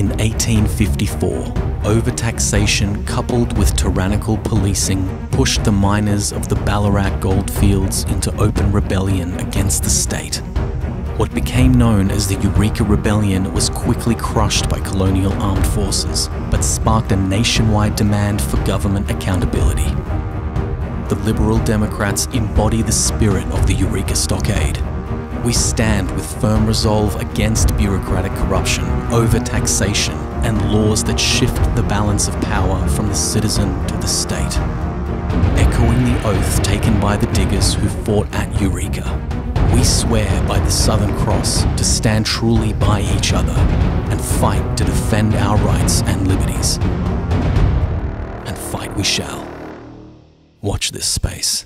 In 1854, overtaxation coupled with tyrannical policing pushed the miners of the Ballarat goldfields into open rebellion against the state. What became known as the Eureka Rebellion was quickly crushed by colonial armed forces, but sparked a nationwide demand for government accountability. The Liberal Democrats embody the spirit of the Eureka Stockade. We stand with firm resolve against bureaucratic corruption, overtaxation, and laws that shift the balance of power from the citizen to the state. Echoing the oath taken by the diggers who fought at Eureka, we swear by the Southern Cross to stand truly by each other and fight to defend our rights and liberties. And fight we shall. Watch this space.